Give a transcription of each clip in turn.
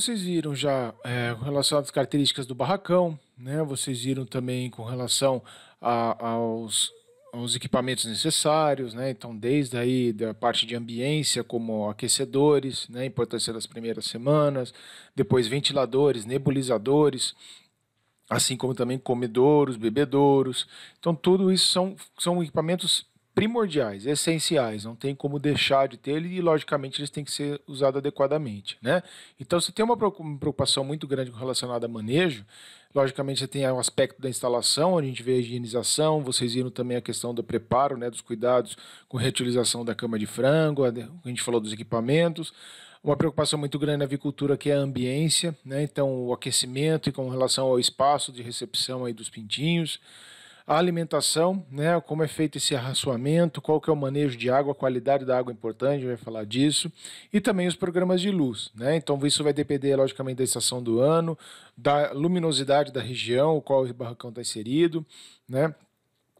vocês viram já é, com relação às características do barracão, né? Vocês viram também com relação a, aos, aos equipamentos necessários, né? Então, desde aí da parte de ambiência, como aquecedores, né? Importância das primeiras semanas, depois ventiladores, nebulizadores, assim como também comedouros, bebedouros. Então, tudo isso são, são equipamentos primordiais, essenciais, não tem como deixar de ter ele e, logicamente, eles têm que ser usados adequadamente. Né? Então, se tem uma preocupação muito grande relacionada a manejo, logicamente você tem o aspecto da instalação, onde a gente vê a higienização, vocês viram também a questão do preparo, né, dos cuidados com reutilização da cama de frango, a gente falou dos equipamentos, uma preocupação muito grande na avicultura que é a ambiência, né? então o aquecimento e com relação ao espaço de recepção aí dos pintinhos, a alimentação, né, como é feito esse arraçoamento, qual que é o manejo de água, a qualidade da água é importante, a gente vai falar disso, e também os programas de luz, né? Então isso vai depender logicamente da estação do ano, da luminosidade da região, qual o barracão está inserido, né?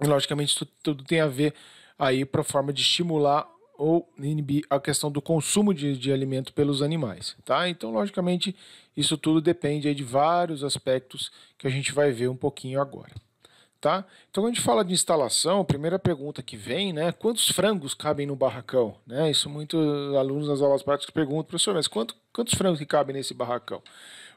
E logicamente isso tudo tem a ver aí para forma de estimular ou inibir a questão do consumo de, de alimento pelos animais, tá? Então, logicamente, isso tudo depende de vários aspectos que a gente vai ver um pouquinho agora. Tá? Então, quando a gente fala de instalação, a primeira pergunta que vem, né, quantos frangos cabem no barracão? Né? Isso muitos alunos nas aulas práticas perguntam, professor, mas quanto, quantos frangos que cabem nesse barracão?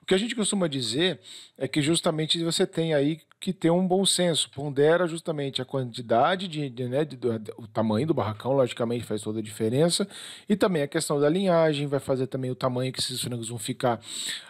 O que a gente costuma dizer é que justamente você tem aí que ter um bom senso, pondera justamente a quantidade de, de, né, de, do, o tamanho do barracão, logicamente faz toda a diferença, e também a questão da linhagem, vai fazer também o tamanho que esses frangos vão ficar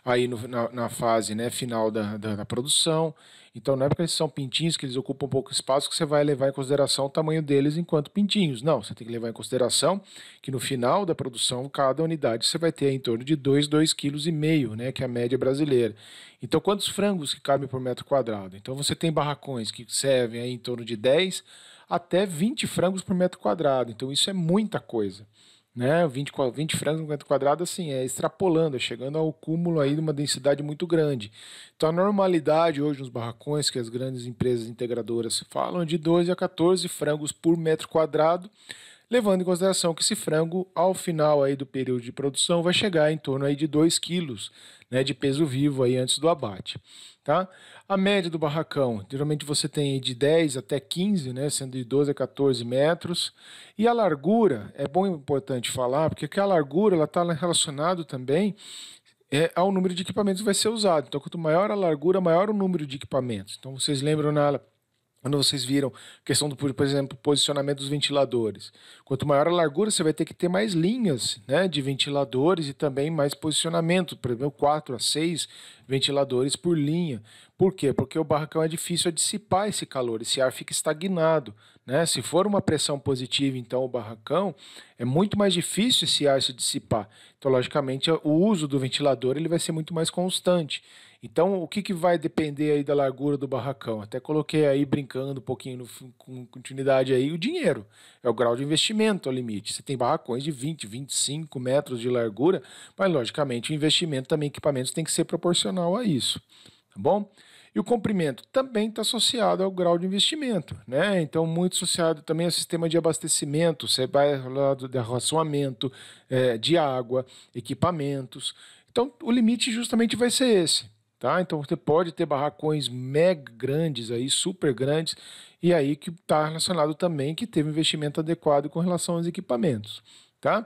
aí no, na, na, fase né, final da, da, da produção. Então não é porque eles são pintinhos que eles ocupam pouco espaço que você vai levar em consideração o tamanho deles enquanto pintinhos. Não, você tem que levar em consideração que no final da produção, cada unidade você vai ter em torno de 2, 2,5 kg, né, que é a média brasileira. Então quantos frangos que cabem por metro quadrado? Então você tem barracões que servem aí em torno de 10 até 20 frangos por metro quadrado. Então isso é muita coisa né? 20, 20 frangos no metro quadrado, assim, é extrapolando, é chegando ao cúmulo aí de uma densidade muito grande. Então a normalidade hoje nos barracões que as grandes empresas integradoras falam de 12 a 14 frangos por metro quadrado, levando em consideração que esse frango, ao final aí do período de produção, vai chegar em torno aí de 2 quilos né, de peso vivo aí antes do abate. Tá? A média do barracão, geralmente você tem de 10 até 15, né, sendo de 12 a 14 metros. E a largura, é bom e importante falar, porque a largura está relacionada também é, ao número de equipamentos que vai ser usado. Então, quanto maior a largura, maior o número de equipamentos. Então, vocês lembram na quando vocês viram a questão do, por exemplo, posicionamento dos ventiladores. Quanto maior a largura, você vai ter que ter mais linhas né, de ventiladores e também mais posicionamento, por exemplo, 4 a 6 ventiladores por linha. Por quê? Porque o barracão é difícil dissipar esse calor, esse ar fica estagnado. Né? Se for uma pressão positiva, então, o barracão, é muito mais difícil esse ar se dissipar. Então, logicamente, o uso do ventilador ele vai ser muito mais constante. Então, o que, que vai depender aí da largura do barracão? Até coloquei aí brincando um pouquinho no, com continuidade aí o dinheiro. É o grau de investimento ao limite. Você tem barracões de 20, 25 metros de largura, mas logicamente o investimento também equipamentos tem que ser proporcional a isso. Tá bom? E o comprimento também está associado ao grau de investimento, né? Então, muito associado também ao sistema de abastecimento, você vai falar de racionamento, é, de água, equipamentos. Então, o limite justamente vai ser esse. Tá? Então você pode ter barracões mega grandes aí, super grandes, e aí que está relacionado também que teve investimento adequado com relação aos equipamentos. Tá?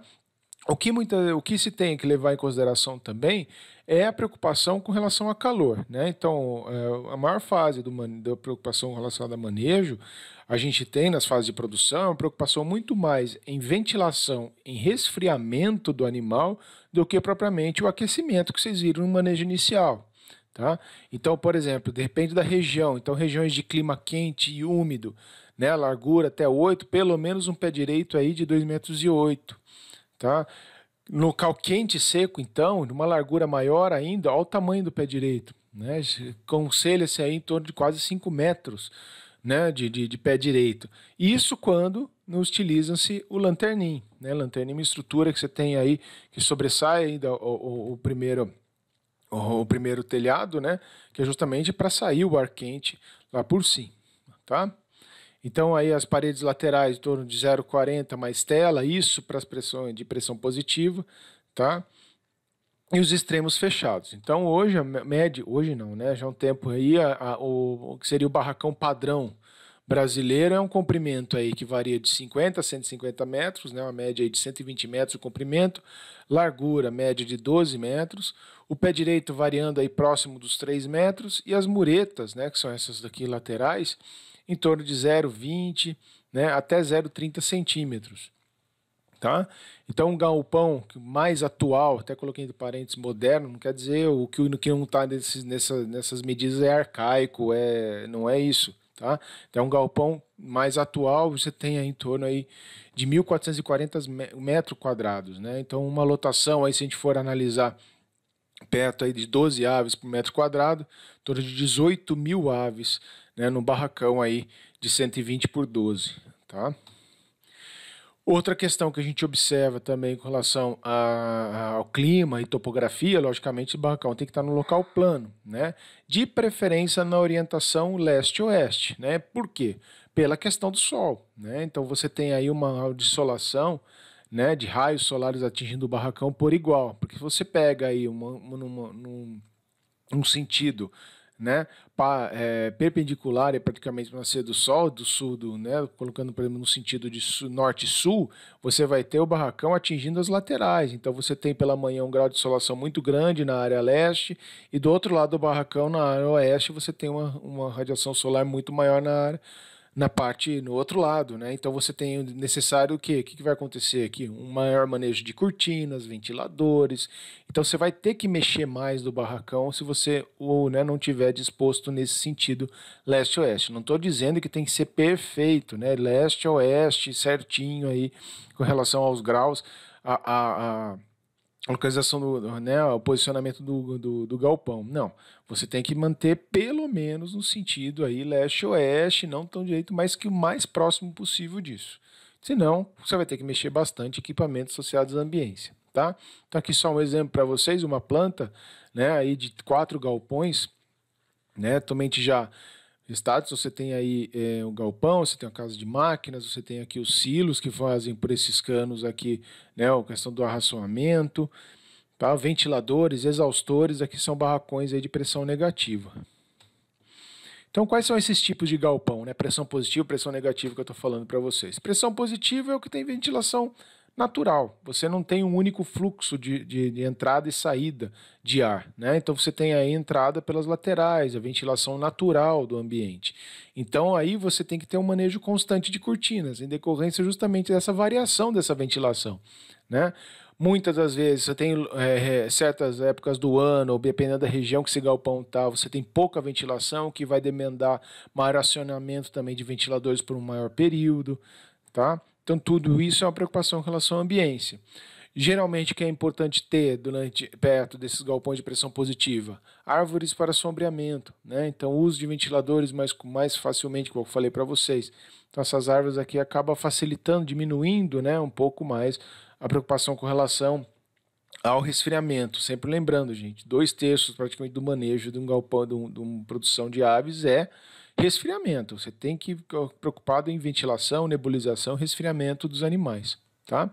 O que, muita, o que se tem que levar em consideração também é a preocupação com relação a calor. Né? Então, é, a maior fase do, da preocupação relacionada a manejo, a gente tem nas fases de produção uma preocupação muito mais em ventilação, em resfriamento do animal, do que propriamente o aquecimento que vocês viram no manejo inicial. Tá? Então, por exemplo, depende da região. Então, regiões de clima quente e úmido, né? largura até 8, pelo menos um pé direito aí de 2,8 metros. E oito, tá? Local quente e seco, então, uma largura maior ainda, olha o tamanho do pé direito. Né? Conselha-se aí em torno de quase 5 metros né? de, de, de pé direito. Isso quando não utilizam-se o lanternim. Né? Lanternim é uma estrutura que você tem aí que sobressai ainda o, o, o primeiro o primeiro telhado, né, que é justamente para sair o ar quente lá por cima, tá? Então aí as paredes laterais em torno de 0,40 mais tela, isso para as pressões de pressão positiva, tá? e os extremos fechados. Então hoje a média, hoje não, né? Já há um tempo aí a, a, o, o que seria o barracão padrão brasileiro é um comprimento aí que varia de 50 a 150 metros, né? Uma média aí de 120 metros de comprimento, largura média de 12 metros, o pé direito variando aí próximo dos 3 metros e as muretas, né? Que são essas daqui laterais, em torno de 0,20, né? Até 0,30 centímetros. Tá? Então, um galpão mais atual, até coloquei entre parênteses moderno, não quer dizer o que, o que não está nessas, nessas medidas é arcaico, é, não é isso. Tá? Então, um galpão mais atual, você tem aí em torno aí de 1.440 metros quadrados. Né? Então, uma lotação, aí, se a gente for analisar perto aí de 12 aves por metro quadrado, torno de 18 mil aves né, no barracão aí de 120 por 12. Tá? Outra questão que a gente observa também com relação a, ao clima e topografia, logicamente, o barracão tem que estar no local plano, né? De preferência na orientação leste-oeste, né? Por quê? Pela questão do sol, né? Então você tem aí uma dissolação, né, de raios solares atingindo o barracão por igual, porque você pega aí uma, uma, numa, num, num sentido né, é, perpendicular e praticamente para nascer do sol, do sul, do, né, colocando por exemplo no sentido de norte-sul, você vai ter o barracão atingindo as laterais. Então você tem pela manhã um grau de insolação muito grande na área leste e do outro lado do barracão, na área oeste, você tem uma, uma radiação solar muito maior na área na parte no outro lado, né? Então você tem necessário o quê? O que, que vai acontecer aqui? Um maior manejo de cortinas, ventiladores. Então você vai ter que mexer mais do barracão se você ou né, não tiver disposto nesse sentido leste-oeste. Não estou dizendo que tem que ser perfeito, né? Leste-oeste certinho aí com relação aos graus. a, a, a localização do, né, o posicionamento do, do, do, galpão. Não, você tem que manter pelo menos no sentido aí leste-oeste, não tão direito, mas que o mais próximo possível disso. Senão, você vai ter que mexer bastante equipamentos associados à ambiência, tá? Então aqui só um exemplo para vocês, uma planta, né, aí de quatro galpões, né, totalmente já estados, você tem aí é, o galpão, você tem a casa de máquinas, você tem aqui os silos que fazem por esses canos aqui, né, a questão do arraçoamento, tá? ventiladores, exaustores, aqui são barracões aí de pressão negativa. Então, quais são esses tipos de galpão? Né? Pressão positiva, pressão negativa que eu estou falando para vocês. Pressão positiva é o que tem ventilação natural. Você não tem um único fluxo de, de, de, entrada e saída de ar. Né? Então você tem a entrada pelas laterais, a ventilação natural do ambiente. Então aí você tem que ter um manejo constante de cortinas, em decorrência justamente dessa variação dessa ventilação. Né? Muitas das vezes você tem é, certas épocas do ano, ou dependendo da região que esse galpão está, você tem pouca ventilação, que vai demandar maior acionamento também de ventiladores por um maior período. Tá? Então, tudo isso é uma preocupação em relação à ambiência. Geralmente, o que é importante ter durante perto desses galpões de pressão positiva? Árvores para sombreamento, né? Então, uso de ventiladores mais, mais facilmente, como eu falei para vocês. Então, essas árvores aqui acabam facilitando, diminuindo né, um pouco mais a preocupação com relação ao resfriamento. Sempre lembrando, gente, dois terços praticamente do manejo de um galpão, de, um, de uma produção de aves é resfriamento. Você tem que ficar preocupado em ventilação, nebulização, resfriamento dos animais, tá?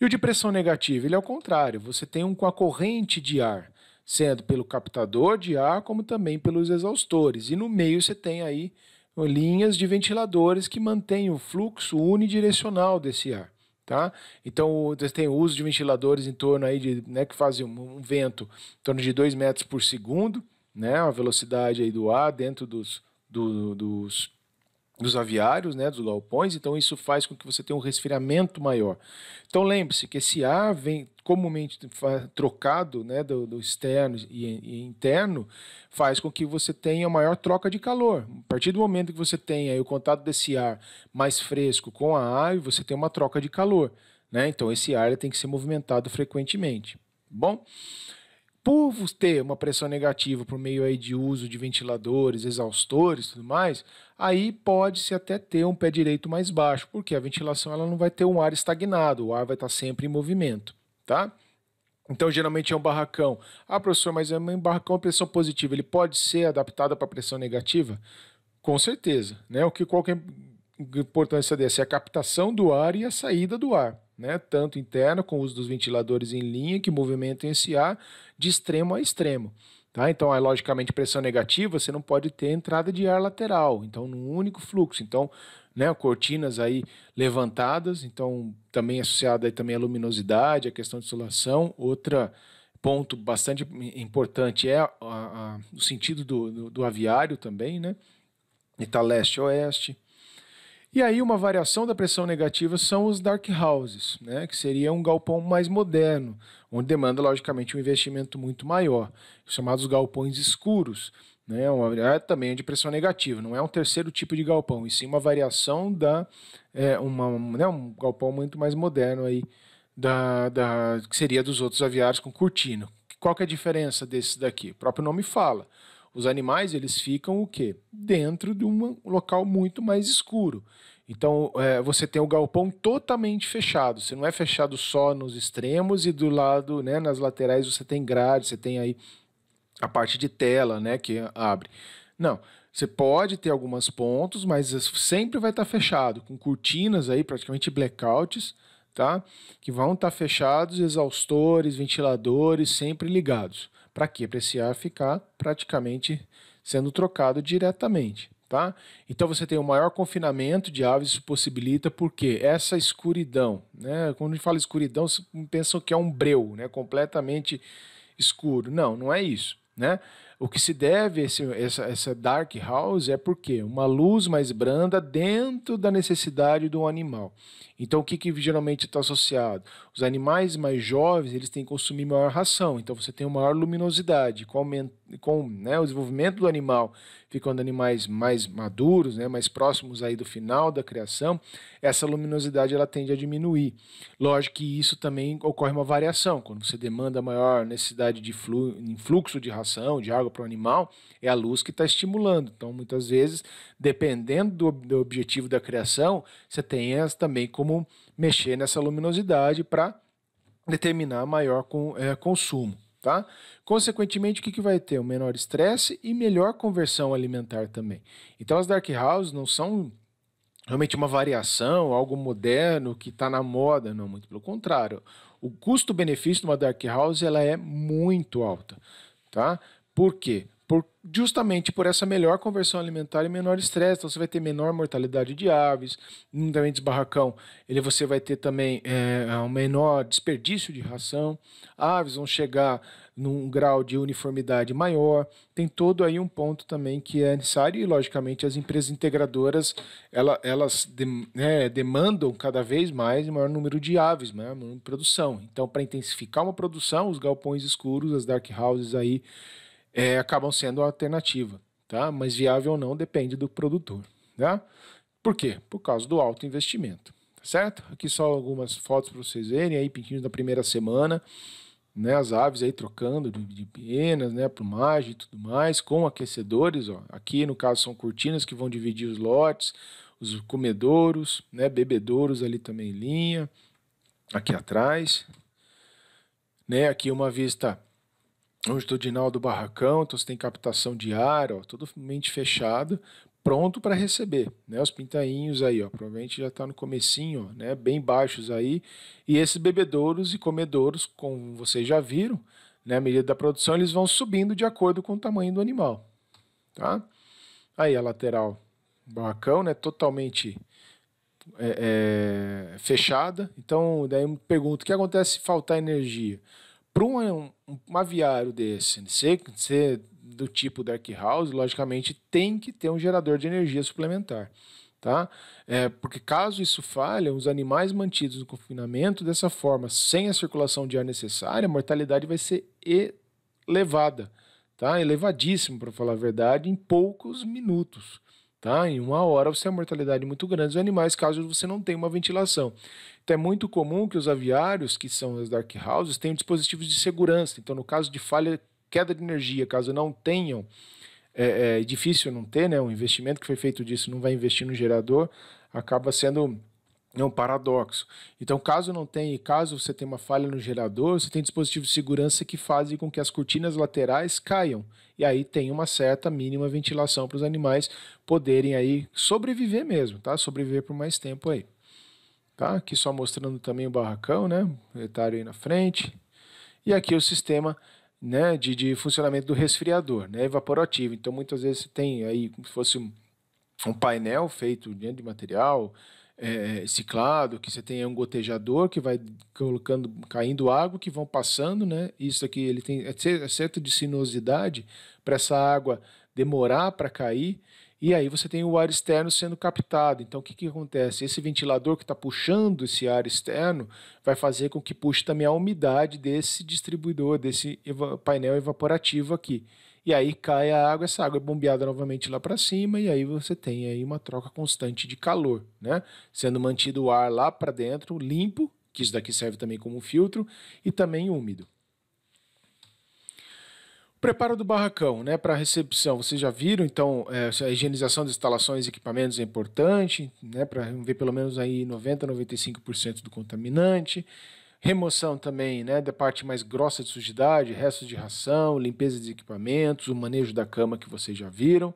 E o de pressão negativa, ele é o contrário. Você tem um com a corrente de ar, sendo pelo captador de ar, como também pelos exaustores. E no meio você tem aí linhas de ventiladores que mantêm o fluxo unidirecional desse ar. Tá? Então, você tem o uso de ventiladores em torno aí de, né, que fazem um, um vento em torno de 2 metros por segundo, né, a velocidade aí do ar dentro dos, do, dos, dos aviários, né, dos galpões, então isso faz com que você tenha um resfriamento maior. Então lembre-se que esse ar vem comumente trocado né, do, do externo e, e, interno, faz com que você tenha maior troca de calor. A partir do momento que você tem o contato desse ar mais fresco com a ave, você tem uma troca de calor. Né? Então esse ar tem que ser movimentado frequentemente. Bom, por ter uma pressão negativa por meio aí de uso de ventiladores, exaustores e tudo mais, aí pode-se até ter um pé direito mais baixo, porque a ventilação ela não vai ter um ar estagnado, o ar vai estar sempre em movimento, tá? Então, geralmente é um barracão. Ah, professor, mas é um barracão de pressão positiva, ele pode ser adaptado para pressão negativa? Com certeza, né? O que qual que é a importância dessa? É a captação do ar e a saída do ar, né, tanto interna, com o uso dos ventiladores em linha, que movimentam esse ar de extremo a extremo. Tá? Então, aí, logicamente, pressão negativa, você não pode ter entrada de ar lateral, então, num único fluxo. Então, né, cortinas aí levantadas, então, também associada aí também à luminosidade, a questão de insolação. Outra ponto bastante importante é a, a, o sentido do, do, do aviário também, né? E tá leste-oeste. E aí uma variação da pressão negativa são os dark houses, né, que seria um galpão mais moderno, onde demanda logicamente um investimento muito maior, chamados galpões escuros, né, é também de pressão negativa, não é um terceiro tipo de galpão, e sim uma variação da é, uma, né, um galpão muito mais moderno aí da, da que seria dos outros aviários com cortina. Qual que é a diferença desse daqui? O próprio nome fala. Os animais eles ficam o quê? Dentro de um local muito mais escuro. Então é, você tem o galpão totalmente fechado. Você não é fechado só nos extremos e do lado, né, nas laterais você tem grade, você tem aí a parte de tela, né, que abre. Não, você pode ter alguns pontos, mas sempre vai estar fechado com cortinas aí, praticamente blackouts, tá? Que vão estar fechados, exaustores, ventiladores sempre ligados. Para quê? Para esse ar ficar praticamente sendo trocado diretamente. Tá? Então você tem o maior confinamento de aves, isso possibilita porque essa escuridão, né? Quando a gente fala escuridão, você pensa que é um breu, né? Completamente escuro. Não, não é isso, né? O que se deve a esse, essa, essa dark house é porque uma luz mais branda dentro da necessidade do animal. Então, o que, que geralmente está associado? Os animais mais jovens eles têm que consumir maior ração, então você tem uma maior luminosidade. Com, com né, o desenvolvimento do animal, ficando animais mais maduros, né, mais próximos aí do final da criação, essa luminosidade ela tende a diminuir. Lógico que isso também ocorre uma variação. Quando você demanda maior necessidade de flu, fluxo de ração, de água para o animal, é a luz que está estimulando. Então, muitas vezes, dependendo do, do objetivo da criação, você tem também como mexer nessa luminosidade para determinar maior com, é, consumo. Tá? Consequentemente, o que, que vai ter? Um menor estresse e melhor conversão alimentar também. Então, as dark houses não são realmente uma variação, algo moderno que está na moda, não, muito pelo contrário. O custo-benefício de uma dark house ela é muito alta. Tá? Por quê? Por, justamente por essa melhor conversão alimentar e menor estresse. Então você vai ter menor mortalidade de aves, no ambiente de barracão, ele, você vai ter também é, um menor desperdício de ração, aves vão chegar num grau de uniformidade maior. Tem todo aí um ponto também que é necessário e, logicamente, as empresas integradoras ela, elas de, né, demandam cada vez mais maior número de aves, maior número de produção. Então, para intensificar uma produção, os galpões escuros, as dark houses aí, é, acabam sendo a alternativa, tá? Mas viável ou não depende do produtor, tá? Por quê? Por causa do alto investimento, tá certo? Aqui só algumas fotos para vocês verem aí, pintinhos da primeira semana, né? As aves aí trocando de, de penas, né? Plumagem e tudo mais, com aquecedores, ó. Aqui no caso são cortinas que vão dividir os lotes, os comedouros, né? Bebedouros ali também em linha, aqui atrás, né? Aqui uma vista longitudinal do barracão, então você tem captação de ar, ó, totalmente fechado, pronto para receber, né? Os pintainhos aí, ó, provavelmente já está no comecinho, ó, né? Bem baixos aí. E esses bebedouros e comedouros, como vocês já viram, né? À medida da produção, eles vão subindo de acordo com o tamanho do animal, tá? Aí a lateral, barracão, né? Totalmente é, é, fechada. Então, daí eu me pergunto, o que acontece se faltar energia? Para um, um, aviário desse ser, ser do tipo Dark House, logicamente tem que ter um gerador de energia suplementar. Tá? É, porque caso isso falhe, os animais mantidos no confinamento dessa forma, sem a circulação de ar necessária, a mortalidade vai ser elevada, tá? elevadíssima, para falar a verdade, em poucos minutos. Tá? Em uma hora você tem uma mortalidade muito grande dos animais, caso você não tenha uma ventilação. Então é muito comum que os aviários, que são as dark houses, tenham dispositivos de segurança. Então, no caso de falha, queda de energia, caso não tenham, é, é difícil não ter, né? O investimento que foi feito disso não vai investir no gerador, acaba sendo é um paradoxo. Então, caso não tenha, caso você tenha uma falha no gerador, você tem dispositivos de segurança que fazem com que as cortinas laterais caiam. E aí tem uma certa mínima ventilação para os animais poderem aí sobreviver mesmo, tá? Sobreviver por mais tempo aí. Tá? Aqui só mostrando também o barracão, né? Retalho aí na frente. E aqui o sistema né, de, de funcionamento do resfriador, né, evaporativo. Então, muitas vezes você tem aí como se fosse um, um painel feito né, de material é, ciclado, que você tem um gotejador que vai colocando, caindo água, que vão passando, né? Isso aqui ele tem é, é de sinuosidade para essa água demorar para cair e aí você tem o ar externo sendo captado. Então o que, que acontece? Esse ventilador que está puxando esse ar externo vai fazer com que puxe também a umidade desse distribuidor, desse painel evaporativo aqui. E aí cai a água, essa água é bombeada novamente lá para cima e aí você tem aí uma troca constante de calor, né? Sendo mantido o ar lá para dentro limpo, que isso daqui serve também como filtro, e também úmido. Preparo do barracão, né, para recepção. Vocês já viram, então, é, a higienização das instalações e equipamentos é importante, né, para ver pelo menos aí 90, 95% do contaminante. Remoção também, né, da parte mais grossa de sujidade, restos de ração, limpeza de equipamentos, o manejo da cama que vocês já viram.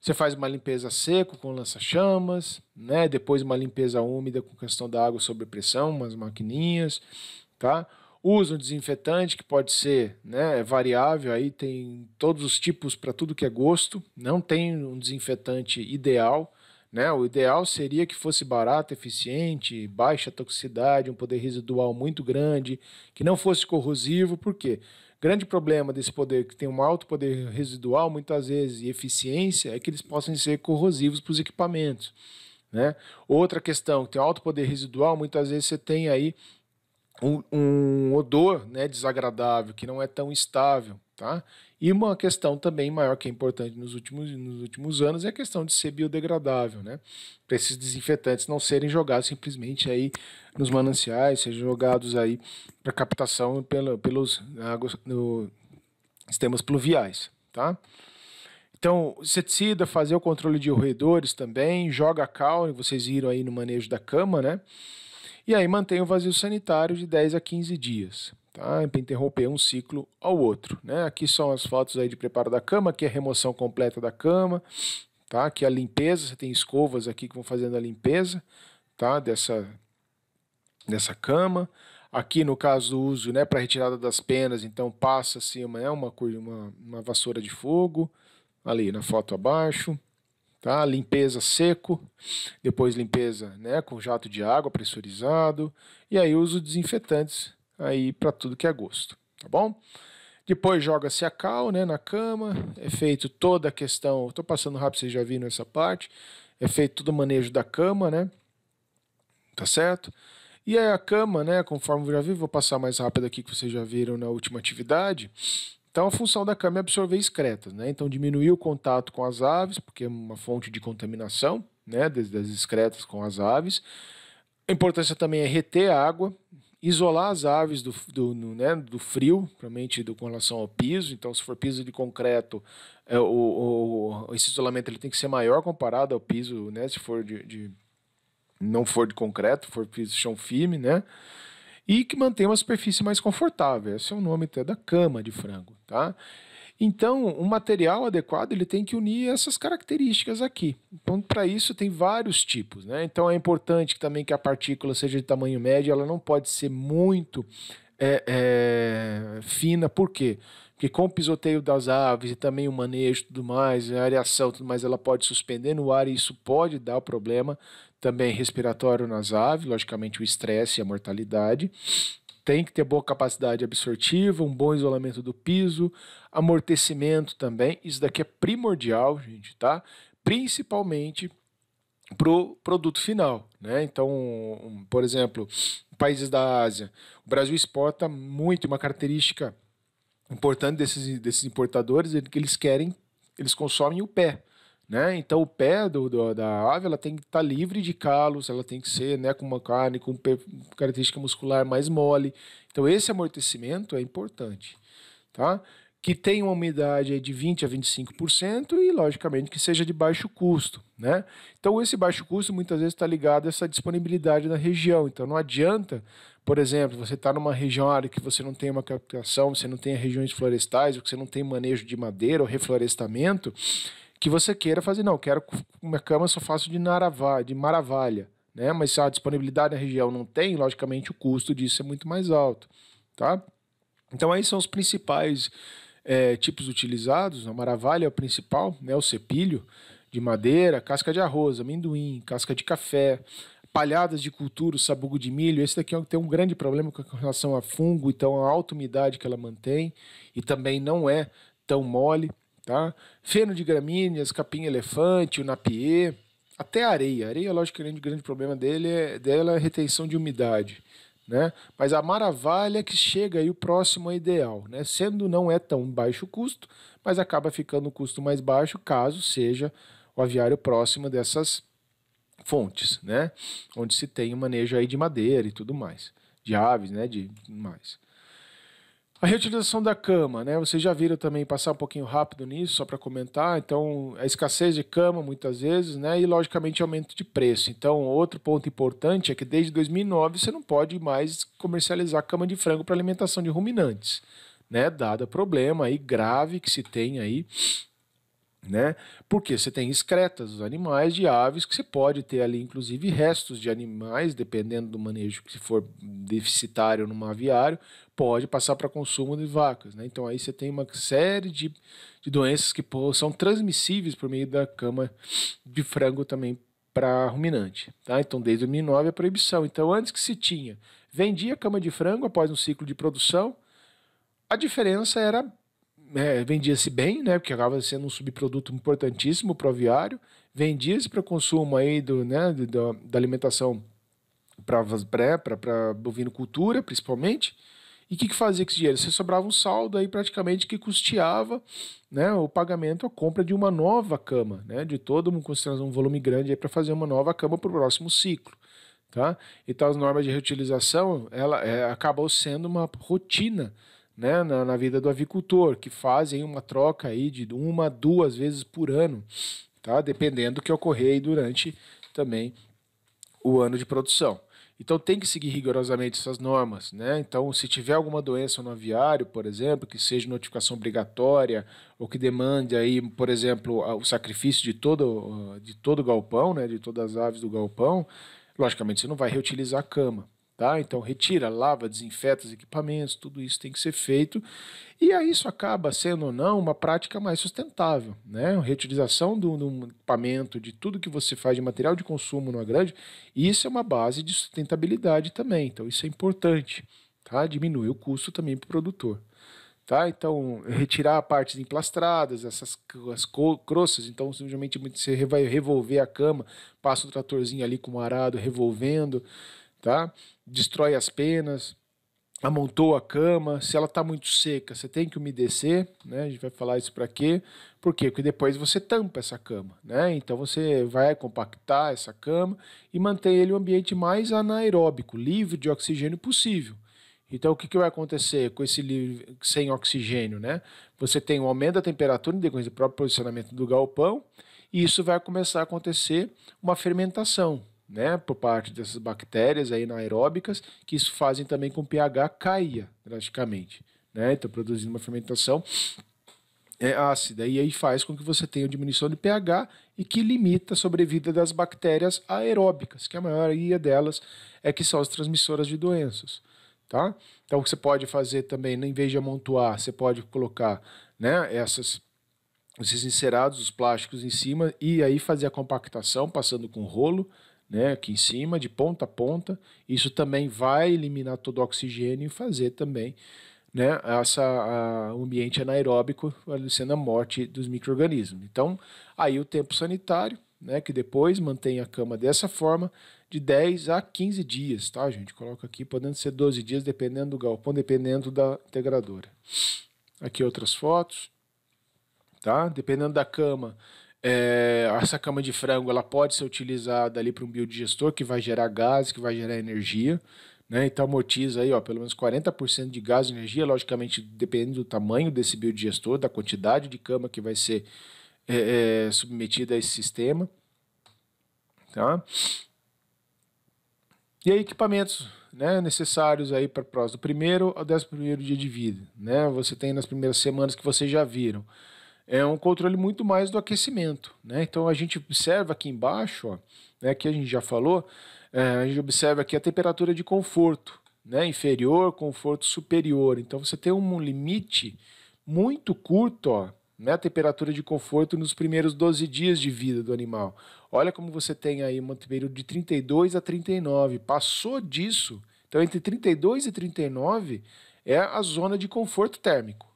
Você faz uma limpeza seco com lança-chamas, né, depois uma limpeza úmida com questão da água sob pressão, umas maquininhas, tá? Usa um desinfetante que pode ser né, é variável, aí tem todos os tipos para tudo que é gosto. Não tem um desinfetante ideal. Né? O ideal seria que fosse barato, eficiente, baixa toxicidade, um poder residual muito grande, que não fosse corrosivo, por quê? Grande problema desse poder, que tem um alto poder residual, muitas vezes, e eficiência, é que eles possam ser corrosivos para os equipamentos. Né? Outra questão, que tem alto poder residual, muitas vezes você tem aí um, um odor né, desagradável, que não é tão estável. Tá? E uma questão também maior que é importante nos últimos, nos últimos anos é a questão de ser biodegradável, né? Para esses desinfetantes não serem jogados simplesmente aí nos mananciais, sejam jogados aí para captação pela, pelos águas, no, sistemas pluviais, tá? Então, inseticida, fazer o controle de roedores também, joga cal, vocês viram aí no manejo da cama, né? E aí mantém o vazio sanitário de 10 a 15 dias, tá? Para interromper um ciclo ao outro, né? Aqui são as fotos aí de preparo da cama, aqui é a remoção completa da cama, tá? Aqui é a limpeza, você tem escovas aqui que vão fazendo a limpeza, tá? Dessa, dessa cama. Aqui, no caso do uso, né, para retirada das penas, então passa-se uma, né, uma, uma, uma vassoura de fogo, ali na foto abaixo tá? Limpeza seco, depois limpeza, né, com jato de água pressurizado e aí uso desinfetantes aí para tudo que é gosto, tá bom? Depois joga-se a cal, né, na cama, é feito toda a questão, estou passando rápido, vocês já viram essa parte, é feito todo o manejo da cama, né? Tá certo? E aí a cama, né, conforme eu já vi, vou passar mais rápido aqui que vocês já viram na última atividade. Então, a função da cama é absorver excretas, né? Então, diminuir o contato com as aves, porque é uma fonte de contaminação, né, das, excretas com as aves. A importância também é reter água, isolar as aves do, do, no, né, do frio, provavelmente do, com relação ao piso. Então, se for piso de concreto, é, o, o, esse isolamento ele tem que ser maior comparado ao piso, né, se for de, de não for de concreto, for piso chão firme, né? e que mantém uma superfície mais confortável. Esse é o nome até da cama de frango, tá? Então, o material adequado ele tem que unir essas características aqui. Então, para isso tem vários tipos, né? Então é importante também que a partícula seja de tamanho médio, ela não pode ser muito é, é, fina, por quê? Porque com o pisoteio das aves e também o manejo tudo mais, a areação tudo mais, ela pode suspender no ar e isso pode dar problema também respiratório nas aves, logicamente o estresse e a mortalidade. Tem que ter boa capacidade absortiva, um bom isolamento do piso, amortecimento também. Isso daqui é primordial, gente, tá? Principalmente para o produto final. Né? Então, por exemplo, países da Ásia, o Brasil exporta muito, uma característica importante desses, desses importadores é que eles querem, eles consomem o pé. Né? Então o pé do, do, da ave ela tem que estar tá livre de calos, ela tem que ser né, com uma carne com característica muscular mais mole. Então esse amortecimento é importante. Tá? Que tenha uma umidade de 20 a 25% e, logicamente, que seja de baixo custo. Né? Então, esse baixo custo muitas vezes está ligado a essa disponibilidade na região. Então, não adianta, por exemplo, você estar tá numa região área que você não tem uma captação, você não tem regiões florestais, ou que você não tem manejo de madeira ou reflorestamento, que você queira fazer. Não, quero uma cama só faço de, naravalha, de maravalha. né? Mas se a disponibilidade na região não tem, logicamente o custo disso é muito mais alto, tá? Então aí são os principais é, tipos utilizados. A maravalha é o principal, né? O cepilho de madeira, casca de arroz, amendoim, casca de café, palhadas de cultura, sabugo de milho. Esse daqui é tem um grande problema com relação a fungo, então a alta umidade que ela mantém e também não é tão mole, tá? Feno de gramíneas, capim elefante, o napier, até areia. A areia, logicamente, o grande problema dele é, dela é a retenção de umidade. Né? Mas a maravilha é que chega aí o próximo é ideal, né? Sendo não é tão baixo custo, mas acaba ficando o custo mais baixo caso seja o aviário próximo dessas fontes, né? Onde se tem o manejo aí de madeira e tudo mais, de aves, né? De mais. A reutilização da cama, né? Vocês já viram também passar um pouquinho rápido nisso, só para comentar. Então, a escassez de cama muitas vezes, né? E logicamente aumento de preço. Então, outro ponto importante é que desde 2009 você não pode mais comercializar cama de frango para alimentação de ruminantes, né? Dado o problema aí grave que se tem aí né? Porque você tem excretas dos animais, de aves, que você pode ter ali, inclusive, restos de animais, dependendo do manejo que for deficitário no aviário, pode passar para consumo de vacas, né? Então aí você tem uma série de, de doenças que pô, são transmissíveis por meio da cama de frango também para ruminante, tá? Então desde 2009 a proibição. Então antes que se tinha, vendia cama de frango após um ciclo de produção, a diferença era é, vendia-se bem, né, porque acaba sendo um subproduto importantíssimo para o aviário, vendia-se para consumo aí do, né, do, da alimentação para bovinocultura, principalmente, e o que, que fazia com esse dinheiro? Você sobrava um saldo aí praticamente que custeava né, o pagamento, a compra de uma nova cama, né, de todo um, um volume grande para fazer uma nova cama para o próximo ciclo. Tá? Então as normas de reutilização ela é, acabou sendo uma rotina né, na, na, vida do avicultor, que fazem uma troca aí de uma, duas vezes por ano, tá? dependendo do que ocorrer aí durante também o ano de produção. Então tem que seguir rigorosamente essas normas, né? Então, se tiver alguma doença no aviário, por exemplo, que seja notificação obrigatória ou que demande aí, por exemplo, o sacrifício de todo de todo o galpão, né, de todas as aves do galpão, logicamente você não vai reutilizar a cama, Tá? Então, retira, lava, desinfeta os equipamentos, tudo isso tem que ser feito. E aí isso acaba sendo ou não uma prática mais sustentável. Né? A reutilização do, do equipamento, de tudo que você faz de material de consumo numa grande, isso é uma base de sustentabilidade também. Então, isso é importante. Tá? Diminui o custo também para o produtor. Tá? Então, retirar partes emplastradas, essas as croças, então simplesmente você vai revolver a cama, passa o tratorzinho ali com o arado revolvendo, tá? Destrói as penas, amontou a cama, se ela está muito seca, você tem que umedecer, né? A gente vai falar isso para quê? Por quê? Porque depois você tampa essa cama, né? Então você vai compactar essa cama e manter ele um ambiente mais anaeróbico, livre de oxigênio possível. Então o que, que vai acontecer com esse livre, sem oxigênio, né? Você tem um aumento da temperatura em decorrência do próprio posicionamento do galpão e isso vai começar a acontecer uma fermentação, né, por parte dessas bactérias aí anaeróbicas, que isso fazem também com o pH caia drasticamente, né? Então produzindo uma fermentação é ácida e aí faz com que você tenha diminuição de pH e que limita a sobrevida das bactérias aeróbicas, que a maioria delas é que são as transmissoras de doenças, tá? Então o que você pode fazer também, em vez de amontoar, você pode colocar, né, essas esses encerados, os plásticos em cima e aí fazer a compactação passando com rolo, né, aqui em cima, de ponta a ponta. Isso também vai eliminar todo o oxigênio e fazer também né, essa, a, o ambiente anaeróbico, sendo a morte dos micro-organismos. Então, aí o tempo sanitário, né, que depois mantém a cama dessa forma, de 10 a 15 dias, tá, gente? Coloca aqui, podendo ser 12 dias, dependendo do galpão, dependendo da integradora. Aqui outras fotos, tá? Dependendo da cama, é, essa cama de frango ela pode ser utilizada ali para um biodigestor que vai gerar gás, que vai gerar energia. Né? Então amortiza aí, ó, pelo menos 40% de gás e energia, logicamente dependendo do tamanho desse biodigestor, da quantidade de cama que vai ser é, é, submetida a esse sistema. Tá? E aí equipamentos né, necessários aí para próximo, do primeiro ao décimo primeiro dia de vida. Né? Você tem nas primeiras semanas que vocês já viram é um controle muito mais do aquecimento. Né? Então a gente observa aqui embaixo, ó, né, que a gente já falou, é, a gente observa aqui a temperatura de conforto, né, inferior, conforto superior. Então você tem um limite muito curto, ó, né, a temperatura de conforto nos primeiros 12 dias de vida do animal. Olha como você tem aí um período de 32 a 39. Passou disso, então entre 32 e 39 é a zona de conforto térmico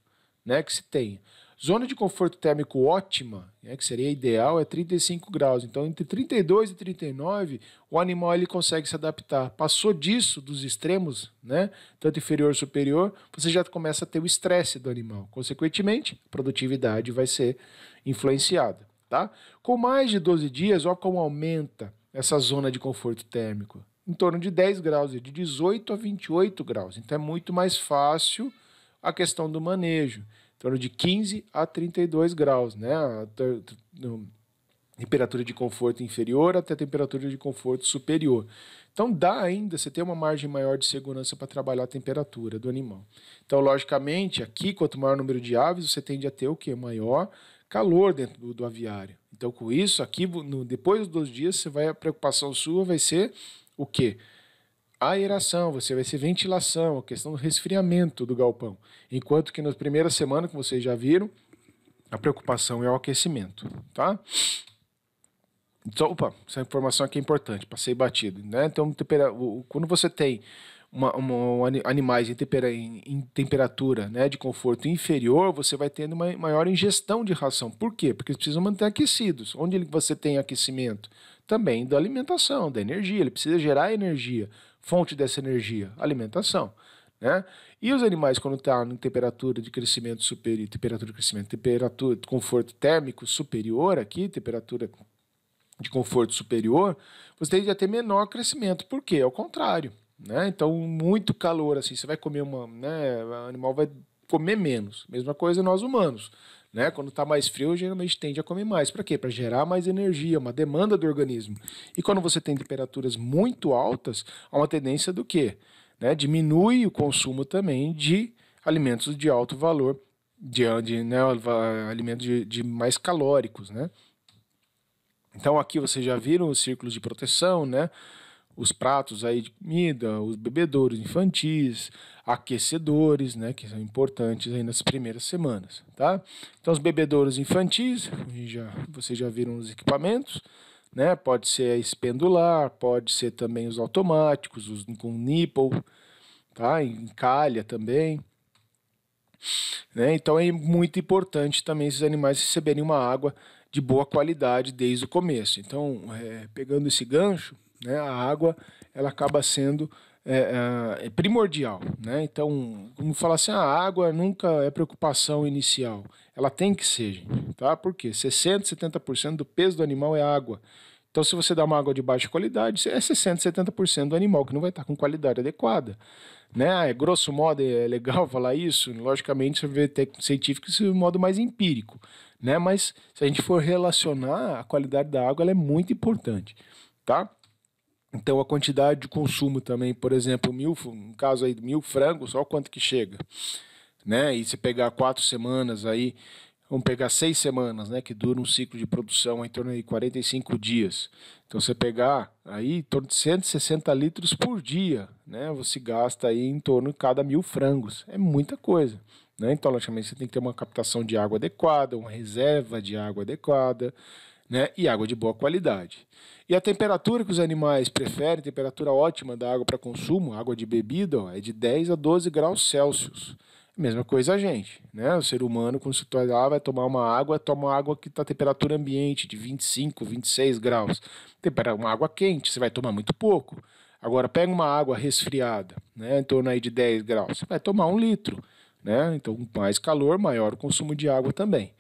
né, que se tem. Zona de conforto térmico ótima, né, que seria ideal, é 35 graus. Então, entre 32 e 39, o animal ele consegue se adaptar. Passou disso, dos extremos, né, tanto inferior superior, você já começa a ter o estresse do animal. Consequentemente, a produtividade vai ser influenciada. Tá? Com mais de 12 dias, olha como aumenta essa zona de conforto térmico. Em torno de 10 graus, de 18 a 28 graus. Então, é muito mais fácil a questão do manejo, torno de 15 a 32 graus, né? Temperatura de conforto inferior até temperatura de conforto superior. Então dá ainda, você tem uma margem maior de segurança para trabalhar a temperatura do animal. Então, logicamente, aqui, quanto maior o número de aves, você tende a ter o que? Maior calor dentro do, do aviário. Então, com isso, aqui, no, depois dos dias, você vai, a preocupação sua vai ser o quê? Aeração, você vai ser ventilação, a questão do resfriamento do galpão. Enquanto que nas primeiras semanas, que vocês já viram, a preocupação é o aquecimento, tá? Então, opa, essa informação aqui é importante, passei batido, né? Então, quando você tem uma, uma, animais em, tempera, em, em, temperatura né, de conforto inferior, você vai tendo uma maior ingestão de ração. Por quê? Porque eles precisam manter aquecidos. Onde você tem aquecimento? Também da alimentação, da energia. Ele precisa gerar energia fonte dessa energia? Alimentação. Né? E os animais, quando estão tá em temperatura de crescimento superior, temperatura de crescimento, temperatura de conforto térmico superior aqui, temperatura de conforto superior, você tende a ter menor crescimento. Por quê? Ao contrário. Né? Então, muito calor, assim, você vai comer uma. Né, o animal vai comer menos. Mesma coisa nós humanos. Né? Quando está mais frio, geralmente tende a comer mais. Para quê? Para gerar mais energia, uma demanda do organismo. E quando você tem temperaturas muito altas, há uma tendência do quê? Né? Diminui o consumo também de alimentos de alto valor, de, de né, alimentos de, de mais calóricos. Né? Então aqui vocês já viram os círculos de proteção, né? Os pratos aí de comida, os bebedouros infantis, aquecedores, né, que são importantes aí nas primeiras semanas, tá? Então os bebedouros infantis, já, vocês já viram os equipamentos, né? Pode ser espendular, pode ser também os automáticos, os com nipple, tá? Em calha também. Né? Então é muito importante também esses animais receberem uma água de boa qualidade desde o começo. Então, é, pegando esse gancho, né, a água ela acaba sendo é, é, é, primordial. Né? Então, como falar assim, a água nunca é preocupação inicial. Ela tem que ser, tá? Por quê? 60%, 70% do peso do animal é água. Então, se você dá uma água de baixa qualidade, é 60%, 70% do animal que não vai estar com qualidade adequada. Né? É, grosso modo, é legal falar isso. Logicamente, você vê científico isso de modo mais empírico. Né? Mas, se a gente for relacionar, a qualidade da água é muito importante. Tá? Então a quantidade de consumo também, por exemplo, mil, no caso aí mil frangos, olha quanto que chega, né? E se pegar quatro semanas aí, vamos pegar seis semanas, né? Que dura um ciclo de produção em torno de 45 dias. Então você pegar aí em torno de 160 litros por dia, né? Você gasta aí em torno de cada mil frangos, é muita coisa. Né? Então, logicamente, você tem que ter uma captação de água adequada, uma reserva de água adequada, né? e água de boa qualidade. E a temperatura que os animais preferem, temperatura ótima da água para consumo, água de bebida, ó, é de 10 a 12 graus Celsius. Mesma coisa a gente, né? O ser humano, quando você lá, vai tomar uma água, toma água que está a temperatura ambiente de 25, 26 graus. Uma água quente, você vai tomar muito pouco. Agora, pega uma água resfriada, né? Em torno aí de 10 graus, você vai tomar um litro, né? Então, mais calor, maior o consumo de água também.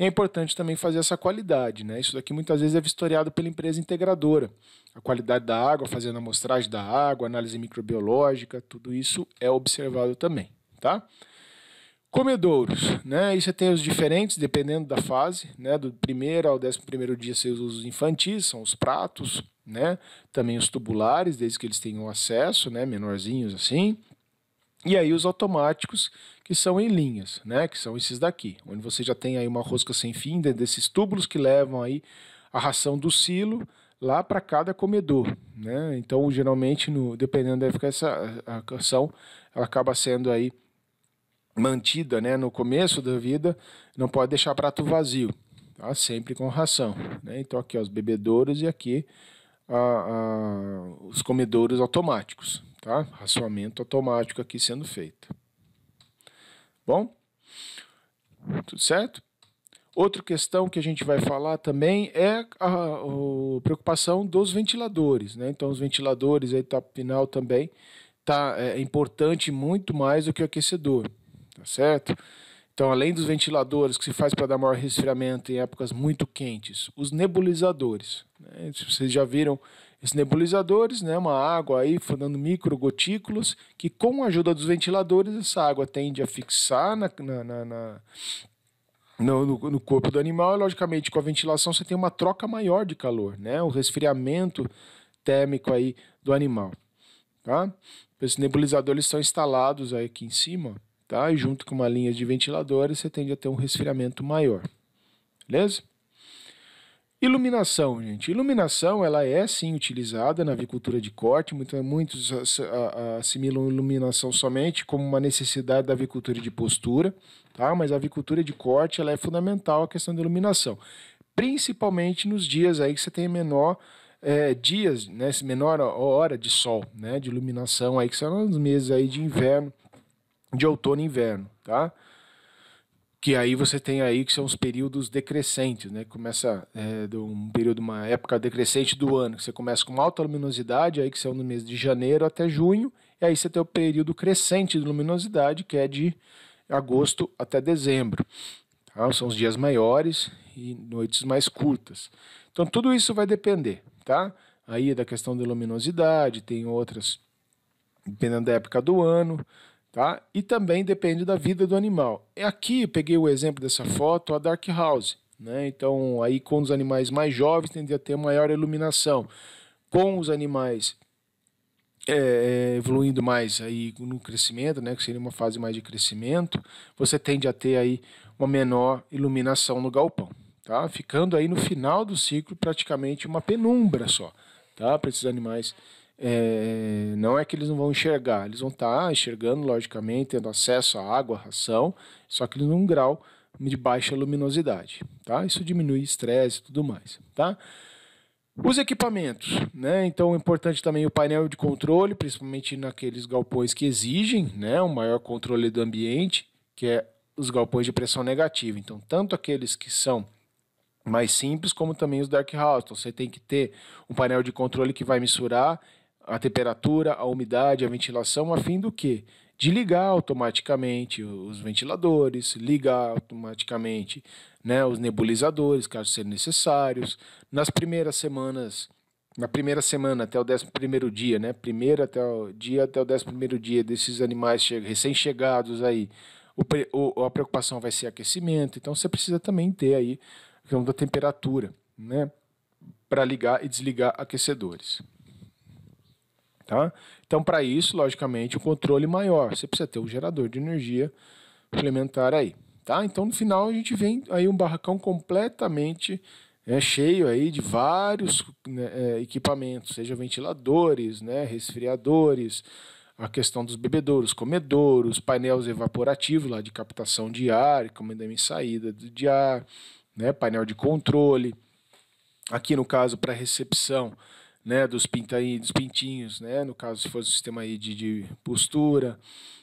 É importante também fazer essa qualidade, né? Isso daqui muitas vezes é vistoriado pela empresa integradora. A qualidade da água, fazendo amostragem da água, análise microbiológica, tudo isso é observado também, tá? Comedouros, né? Aí você tem os diferentes, dependendo da fase, né? Do primeiro ao décimo primeiro dia, você usa os infantis, são os pratos, né? Também os tubulares, desde que eles tenham acesso, né? Menorzinhos assim. E aí os automáticos, que são em linhas, né? Que são esses daqui, onde você já tem aí uma rosca sem fim desses túbulos que levam aí a ração do silo lá para cada comedor, né? Então, geralmente, no, dependendo da eficácia, a ração ela acaba sendo aí mantida, né? No começo da vida, não pode deixar prato vazio, tá? Sempre com ração, né? Então, aqui ó, os bebedouros e aqui a, a, os comedouros automáticos, tá? Racionamento automático aqui sendo feito. Bom, tudo certo? Outra questão que a gente vai falar também é a, a preocupação dos ventiladores, né? Então, os ventiladores, a etapa final também tá, é importante muito mais do que o aquecedor, tá certo? Então, além dos ventiladores que se faz para dar maior resfriamento em épocas muito quentes, os nebulizadores. Né? Vocês já viram esses nebulizadores, né? uma água aí formando microgotículos, que com a ajuda dos ventiladores, essa água tende a fixar na, na, na, no, no, corpo do animal, e logicamente com a ventilação você tem uma troca maior de calor, né? o resfriamento térmico aí do animal. Tá? Esses nebulizadores estão instalados aí aqui em cima, tá? E junto com uma linha de ventiladores, você tende a ter um resfriamento maior. Beleza? Iluminação, gente. Iluminação, ela é sim utilizada na avicultura de corte. Muitos, assimilam iluminação somente como uma necessidade da avicultura de postura, tá? Mas a avicultura de corte, ela é fundamental a questão da iluminação, principalmente nos dias aí que você tem menor é, dias, né, menor hora de sol, né, de iluminação aí que são os meses aí de inverno, de outono e inverno, tá? Que aí você tem aí que são os períodos decrescentes, né? Começa é, de um período, uma época decrescente do ano, que você começa com alta luminosidade, aí que são no mês de janeiro até junho, e aí você tem o período crescente de luminosidade, que é de agosto até dezembro. Tá? São os dias maiores e noites mais curtas. Então tudo isso vai depender, tá? Aí da questão da luminosidade, tem outras, dependendo da época do ano, tá? E também depende da vida do animal. É aqui peguei o exemplo dessa foto, a Dark House, né? Então, aí com os animais mais jovens tende a ter maior iluminação. Com os animais é, é, evoluindo mais aí no crescimento, né, que seria uma fase mais de crescimento, você tende a ter aí uma menor iluminação no galpão, tá? Ficando aí no final do ciclo praticamente uma penumbra só, tá? Para esses animais é, não é que eles não vão enxergar, eles vão estar tá enxergando, logicamente, tendo acesso à água, à ração, só que num grau de baixa luminosidade, tá? Isso diminui estresse e tudo mais, tá? Os equipamentos, né? Então é importante também o painel de controle, principalmente naqueles galpões que exigem, né, um maior controle do ambiente, que é os galpões de pressão negativa. Então, tanto aqueles que são mais simples, como também os dark house. Então, você tem que ter um painel de controle que vai mensurar a temperatura, a umidade, a ventilação, a fim do quê? De ligar automaticamente os ventiladores, ligar automaticamente né, os nebulizadores, caso sejam necessários. Nas primeiras semanas, na primeira semana até o décimo primeiro dia, né, primeiro até o dia até o décimo primeiro dia desses animais recém-chegados aí, o, a preocupação vai ser aquecimento, então você precisa também ter aí a questão da temperatura, né, para ligar e desligar aquecedores. Tá? Então, para isso, logicamente, o controle maior. Você precisa ter um gerador de energia suplementar aí. Tá? Então, no final, a gente vem aí um barracão completamente é, cheio aí de vários né, é, equipamentos, seja ventiladores, né, resfriadores, a questão dos bebedouros, comedouros, painéis evaporativos lá de captação de ar, comenda e saída de ar, né, painel de controle. Aqui no caso para recepção né, dos, dos pintinhos, né, no caso se for o sistema aí de, de postura,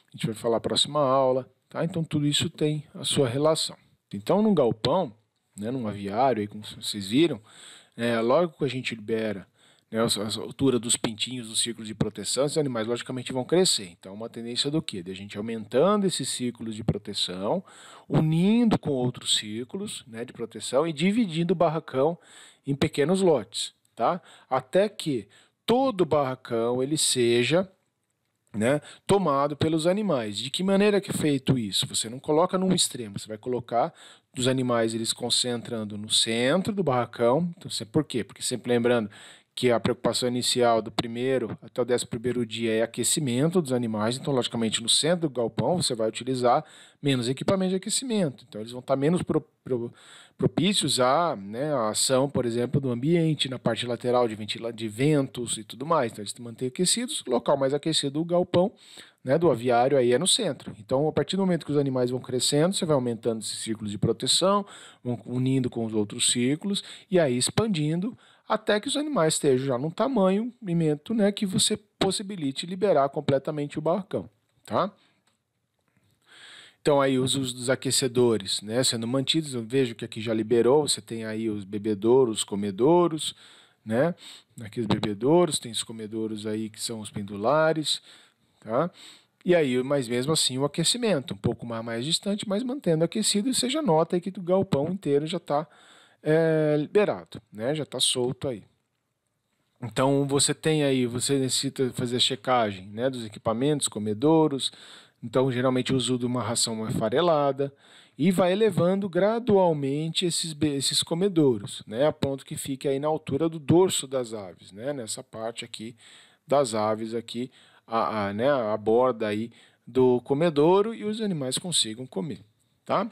a gente vai falar na próxima aula, tá? Então tudo isso tem a sua relação. Então num galpão, né, num aviário, aí, como vocês viram, é, logo que a gente libera né, a altura dos pintinhos dos ciclos de proteção, os animais logicamente vão crescer. Então, uma tendência do quê? De a gente aumentando esses ciclos de proteção, unindo com outros ciclos né, de proteção e dividindo o barracão em pequenos lotes tá? Até que todo o barracão ele seja né, tomado pelos animais. De que maneira que é feito isso? Você não coloca num extremo, você vai colocar dos animais eles concentrando no centro do barracão. Então, por quê? Porque sempre lembrando que a preocupação inicial do primeiro até o décimo primeiro dia é aquecimento dos animais. Então, logicamente, no centro do galpão você vai utilizar menos equipamento de aquecimento. Então, eles vão estar menos pro, pro, propícios à né, ação, por exemplo, do ambiente, na parte lateral de, ventila, de ventos e tudo mais. Então, eles mantêm aquecidos. O local mais aquecido do galpão, né, do aviário, aí é no centro. Então, a partir do momento que os animais vão crescendo, você vai aumentando esses círculos de proteção, vão unindo com os outros círculos e aí expandindo até que os animais estejam já num tamanho, alimento, né, que você possibilite liberar completamente o barracão, tá? Então aí os aquecedores, né, sendo mantidos, eu vejo que aqui já liberou, você tem aí os bebedouros, os comedouros, né? Aqui os bebedouros, tem os comedouros aí que são os pendulares, tá? E aí, mas mesmo assim o aquecimento, um pouco mais, mais distante, mas mantendo aquecido, e você já nota aí que o galpão inteiro já está é, liberado, né? já está solto aí. Então você tem aí, você necessita fazer a checagem né, dos equipamentos, comedouros, então geralmente o uso de uma ração farelada e vai elevando gradualmente esses, esses comedouros, né, a ponto que fique aí na altura do dorso das aves, né, nessa parte aqui das aves aqui, a, a, né, a borda aí do comedouro e os animais consigam comer, tá?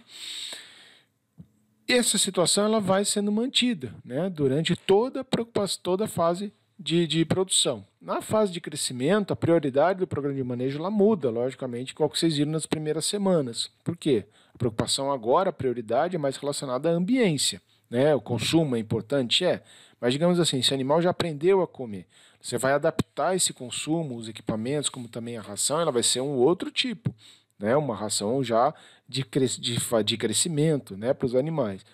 Essa situação ela vai sendo mantida né, durante toda a toda a fase de, de, produção. Na fase de crescimento, a prioridade do programa de manejo ela muda, logicamente, com o que vocês viram nas primeiras semanas. Por quê? A preocupação agora, a prioridade é mais relacionada à ambiência. Né? O consumo é importante? É. Mas digamos assim, esse animal já aprendeu a comer. Você vai adaptar esse consumo, os equipamentos, como também a ração, ela vai ser um outro tipo né? uma ração já de, cres de, de crescimento né? para os animais.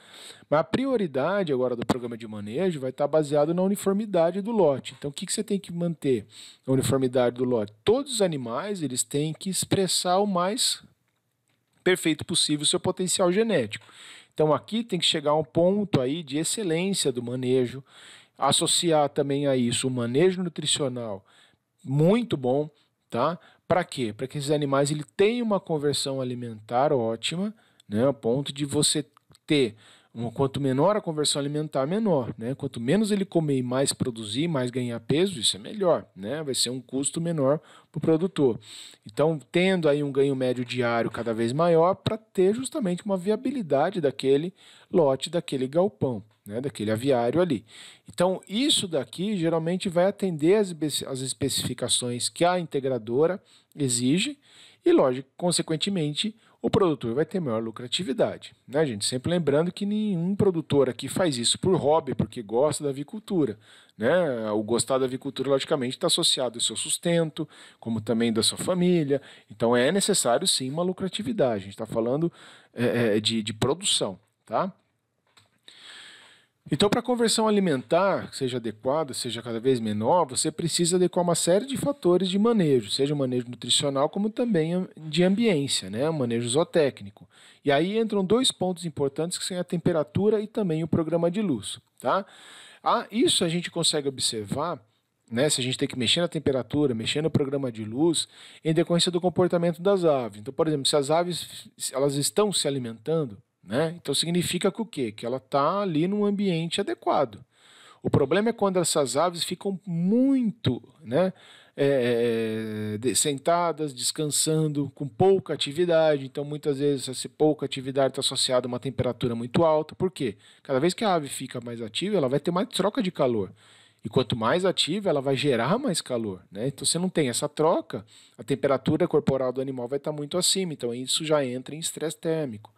Mas a prioridade agora do programa de manejo vai estar baseado na uniformidade do lote. Então, o que, que você tem que manter? A uniformidade do lote. Todos os animais eles têm que expressar o mais perfeito possível o seu potencial genético. Então, aqui tem que chegar a um ponto aí de excelência do manejo, associar também a isso o manejo nutricional muito bom, tá? Para quê? Para que esses animais ele tenham uma conversão alimentar ótima, né, a ponto de você ter quanto menor a conversão alimentar, menor, né? Quanto menos ele comer e mais produzir, mais ganhar peso, isso é melhor, né? Vai ser um custo menor para o produtor. Então, tendo aí um ganho médio diário cada vez maior para ter justamente uma viabilidade daquele lote, daquele galpão né, daquele aviário ali. Então, isso daqui geralmente vai atender as especificações que a integradora exige e, lógico, consequentemente, o produtor vai ter maior lucratividade. Né, gente? Sempre lembrando que nenhum produtor aqui faz isso por hobby, porque gosta da avicultura. Né? O gostar da avicultura, logicamente, está associado ao seu sustento, como também da sua família. Então, é necessário sim uma lucratividade. A gente está falando é, é, de, de produção. Tá? Então, para a conversão alimentar seja adequada, seja cada vez menor, você precisa adequar uma série de fatores de manejo, seja o manejo nutricional, como também de ambiência, né? o manejo zootécnico. E aí entram dois pontos importantes que são a temperatura e também o programa de luz. Tá? Ah, isso a gente consegue observar né, se a gente tem que mexer na temperatura, mexer no programa de luz, em decorrência do comportamento das aves. Então, por exemplo, se as aves elas estão se alimentando, né? Então significa que o quê? Que ela está ali num ambiente adequado. O problema é quando essas aves ficam muito né, é, é sentadas, descansando, com pouca atividade. Então, muitas vezes, essa pouca atividade está associada a uma temperatura muito alta. Por quê? Cada vez que a ave fica mais ativa, ela vai ter mais troca de calor. E quanto mais ativa, ela vai gerar mais calor. Né? Então, você não tem essa troca, a temperatura corporal do animal vai estar tá muito acima. Então, isso já entra em estresse térmico.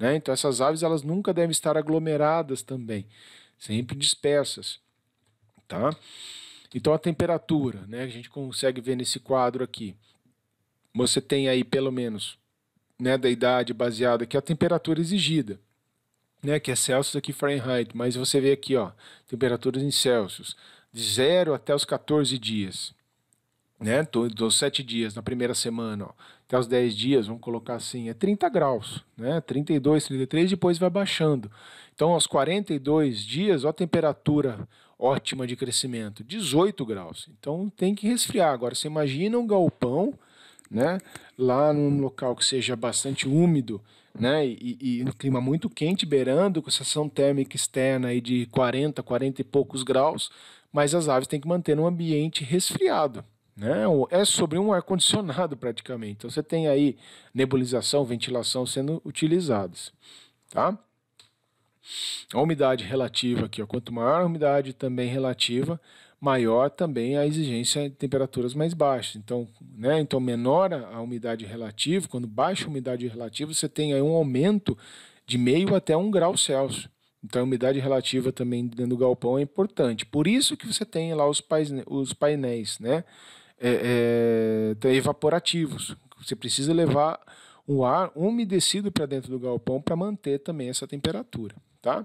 Né? Então essas aves elas nunca devem estar aglomeradas também, sempre dispersas. Tá? Então a temperatura, né, a gente consegue ver nesse quadro aqui. Você tem aí pelo menos né, da idade baseada aqui a temperatura exigida, né, que é Celsius aqui Fahrenheit, mas você vê aqui, ó, temperaturas em Celsius, de 0 até os 14 dias né, dos sete dias na primeira semana, ó, até os 10 dias, vamos colocar assim, é 30 graus, né, 32, 33, depois vai baixando. Então, aos 42 dias, ó, a temperatura ótima de crescimento, 18 graus. Então, tem que resfriar. Agora, você imagina um galpão, né, lá num local que seja bastante úmido, né? E, e um clima muito quente, beirando, com sensação térmica externa aí de 40, 40 e poucos graus, mas as aves têm que manter um ambiente resfriado. Né? É sobre um ar-condicionado praticamente. Então você tem aí nebulização, ventilação sendo utilizadas. Tá? A umidade relativa aqui, ó, quanto maior a umidade também relativa, maior também a exigência de temperaturas mais baixas. Então, né, então menor a umidade relativa, quando baixa a umidade relativa, você tem aí um aumento de meio até um grau Celsius. Então, a umidade relativa também dentro do galpão é importante. Por isso que você tem lá os, painéis, os painéis né, é, é, evaporativos. Você precisa levar o ar umedecido para dentro do galpão para manter também essa temperatura. Tá?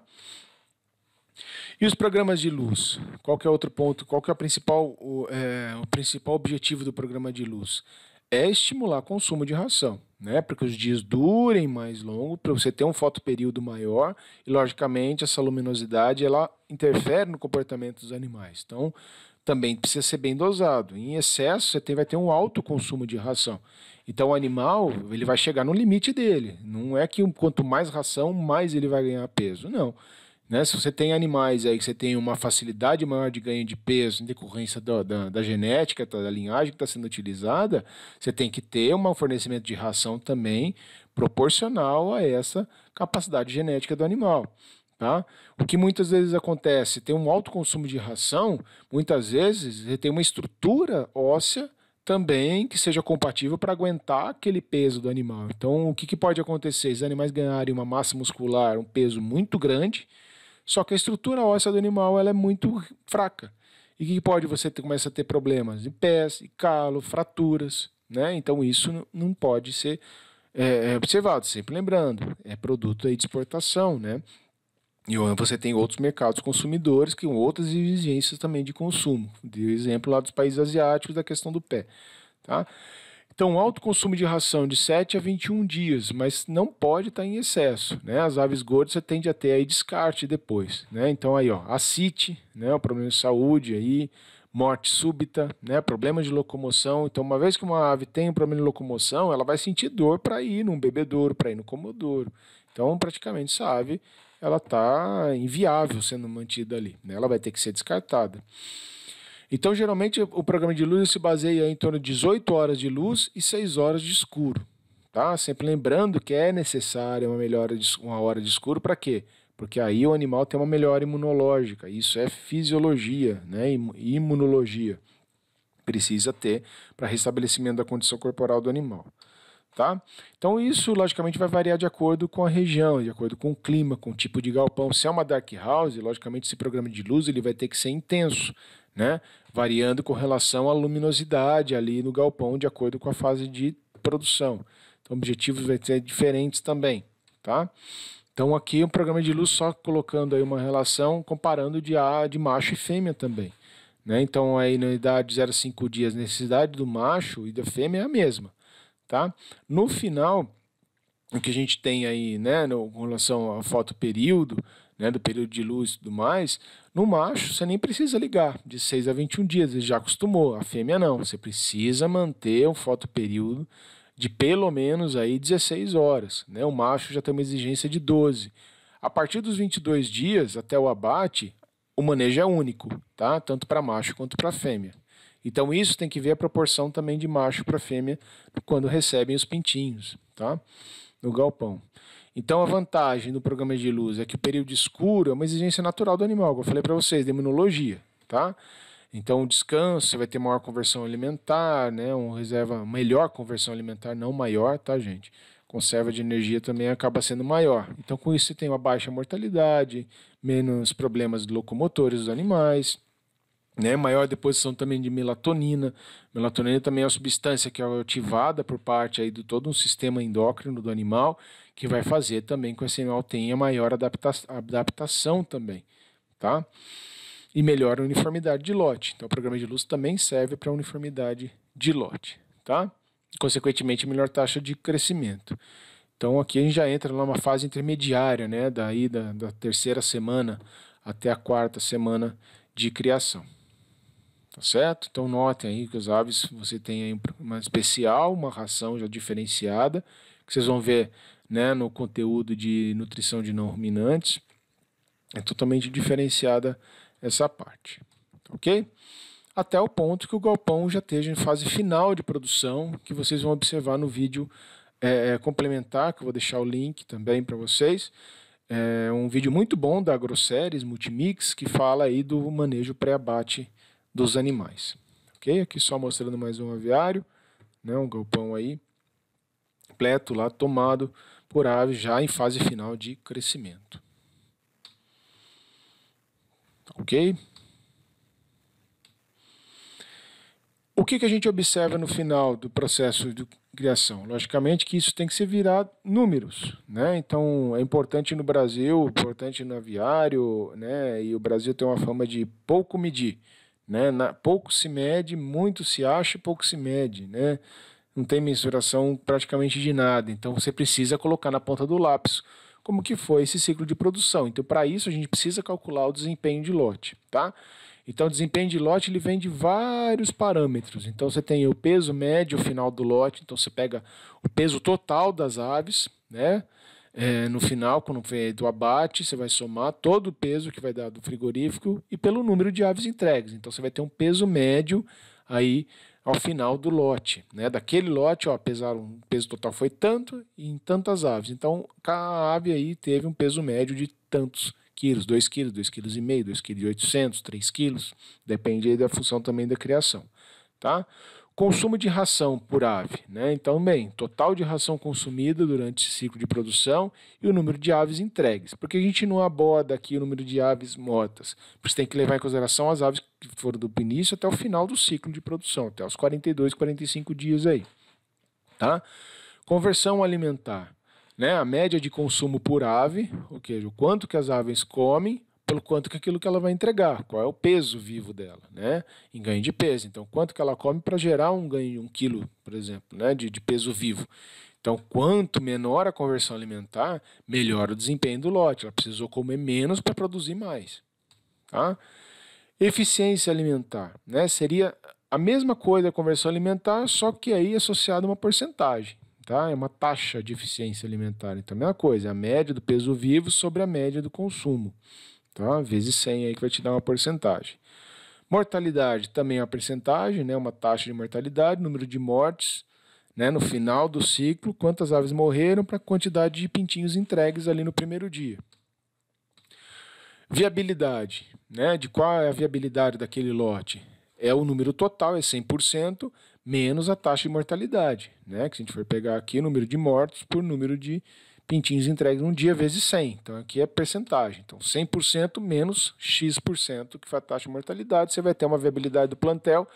E os programas de luz? Qual que é outro ponto? Qual que é o principal, o, é, o principal objetivo do programa de luz? É estimular o consumo de ração, né? Para que os dias durem mais longo, para você ter um fotoperíodo maior e, logicamente, essa luminosidade ela interfere no comportamento dos animais. Então, também precisa ser bem dosado. Em excesso, você tem, vai ter um alto consumo de ração. Então, o animal ele vai chegar no limite dele. Não é que quanto mais ração, mais ele vai ganhar peso. Não. Né? Se você tem animais aí que você tem uma facilidade maior de ganho de peso em decorrência da, da, da genética, da linhagem que está sendo utilizada, você tem que ter um fornecimento de ração também proporcional a essa capacidade genética do animal. Tá? O que muitas vezes acontece, tem um alto consumo de ração, muitas vezes tem uma estrutura óssea também que seja compatível para aguentar aquele peso do animal. Então, o que, que pode acontecer? Os animais ganharem uma massa muscular, um peso muito grande, só que a estrutura óssea do animal ela é muito fraca. E que pode você começa a ter problemas de pés, calo, fraturas, né? Então isso não pode ser é, é, observado, sempre lembrando, é produto aí de exportação, né? E você tem outros mercados consumidores que outras exigências também de consumo. Dei o exemplo lá dos países asiáticos da questão do pé, tá? Então, alto consumo de ração de 7 a 21 dias, mas não pode estar em excesso. Né? As aves gordas você tende a ter aí descarte depois. Né? Então, aí, ó, acite, né? o problema de saúde aí, morte súbita, né? problema de locomoção. Então, uma vez que uma ave tem um problema de locomoção, ela vai sentir dor para ir num bebedouro, para ir no comodouro. Então, praticamente, essa ave ela está inviável sendo mantida ali. Né? Ela vai ter que ser descartada. Então, geralmente, o programa de luz se baseia em torno de 18 horas de luz e 6 horas de escuro. Tá? Sempre lembrando que é necessária uma, melhora de, uma hora de escuro para quê? Porque aí o animal tem uma melhora imunológica. Isso é fisiologia, né? imunologia. Precisa ter para restabelecimento da condição corporal do animal. Tá? Então isso logicamente vai variar de acordo com a região, de acordo com o clima, com o tipo de galpão. Se é uma dark house, logicamente esse programa de luz ele vai ter que ser intenso, né? variando com relação à luminosidade ali no galpão, de acordo com a fase de produção. Então, objetivos vão ser diferentes também. Tá? Então, aqui um programa de luz só colocando aí uma relação, comparando de, a, de macho e fêmea também. Né? Então, aí na idade de 0 a 5 dias, necessidade do macho e da fêmea é a mesma. Tá? No final, o que a gente tem aí né, no, com relação ao fotoperíodo, né, do período de luz e tudo mais, no macho você nem precisa ligar, de 6 a 21 dias, ele já acostumou. A fêmea não, você precisa manter um fotoperíodo de pelo menos aí 16 horas. Né? O macho já tem uma exigência de 12. A partir dos 22 dias até o abate, o manejo é único, tá? tanto para macho quanto para fêmea. Então isso tem que ver a proporção também de macho para fêmea quando recebem os pintinhos, tá? No galpão. Então a vantagem do programa de luz é que o período escuro é uma exigência natural do animal, como eu falei para vocês, de imunologia, tá? Então o descanso, você vai ter maior conversão alimentar, né? Um reserva, melhor conversão alimentar, não maior, tá, gente? Conserva de energia também acaba sendo maior. Então com isso você tem uma baixa mortalidade, menos problemas locomotores dos animais, né, maior deposição também de melatonina. Melatonina também é uma substância que é ativada por parte aí de todo um sistema endócrino do animal, que vai fazer também com que esse animal tenha maior adapta adaptação também, tá? E melhor a uniformidade de lote. Então, o programa de luz também serve para uniformidade de lote, tá? consequentemente, melhor taxa de crescimento. Então, aqui a gente já entra numa fase intermediária, né? Daí da, da terceira semana até a quarta semana de criação. Tá certo? Então notem aí que as aves você tem aí uma especial, uma ração já diferenciada, que vocês vão ver né, no conteúdo de nutrição de não ruminantes. É totalmente diferenciada essa parte, ok? Até o ponto que o galpão já esteja em fase final de produção, que vocês vão observar no vídeo é, é complementar, que eu vou deixar o link também para vocês. É um vídeo muito bom da AgroSéries Multimix, que fala aí do manejo pré-abate dos animais. Ok? Aqui só mostrando mais um aviário, né, um galpão aí, completo lá, tomado por aves já em fase final de crescimento. Ok? O que, que a gente observa no final do processo de criação? Logicamente que isso tem que se virar números. Né? Então, é importante no Brasil, importante no aviário, né? e o Brasil tem uma fama de pouco medir. Né? Na, pouco se mede, muito se acha, pouco se mede. Né? Não tem mensuração praticamente de nada. Então, você precisa colocar na ponta do lápis como que foi esse ciclo de produção. Então, para isso, a gente precisa calcular o desempenho de lote. Tá? Então, o desempenho de lote ele vem de vários parâmetros. Então, você tem o peso médio final do lote. Então, você pega o peso total das aves, né? É, no final, quando vem do abate, você vai somar todo o peso que vai dar do frigorífico e pelo número de aves entregues. Então, você vai ter um peso médio aí ao final do lote. Né? Daquele lote, ó, pesaram, o peso total foi tanto em tantas aves. Então, cada ave aí teve um peso médio de tantos quilos, 2 quilos, 2 quilos e meio, 2 quilos e 800, 3 quilos, depende aí da função também da criação, tá? Consumo de ração por ave, né? Então, bem, total de ração consumida durante esse ciclo de produção e o número de aves entregues. Porque a gente não aborda aqui o número de aves mortas, você tem que levar em consideração as aves que foram do início até o final do ciclo de produção, até os 42, 45 dias aí, tá? Conversão alimentar né, a média de consumo por ave, ou seja, o quanto que as aves comem, pelo quanto que aquilo que ela vai entregar, qual é o peso vivo dela, né, em ganho de peso. Então, quanto que ela come para gerar um ganho de um quilo, por exemplo, né, de, de peso vivo. Então, quanto menor a conversão alimentar, melhor o desempenho do lote. Ela precisou comer menos para produzir mais. Tá? Eficiência alimentar, né? Seria a mesma coisa a conversão alimentar, só que aí associada a uma porcentagem tá? É uma taxa de eficiência alimentar. Então, a mesma coisa, a média do peso vivo sobre a média do consumo, tá? Vezes 100 aí que vai te dar uma porcentagem. Mortalidade também é uma porcentagem, né? Uma taxa de mortalidade, número de mortes, né? No final do ciclo, quantas aves morreram para a quantidade de pintinhos entregues ali no primeiro dia. Viabilidade, né? De qual é a viabilidade daquele lote? É o número total, é 100%, menos a taxa de mortalidade, né? Que se a gente for pegar aqui número de mortos por número de pintinhos entregues num dia vezes 100. Então aqui é percentagem. Então 100% menos X%, que foi a taxa de mortalidade, você vai ter uma viabilidade do plantel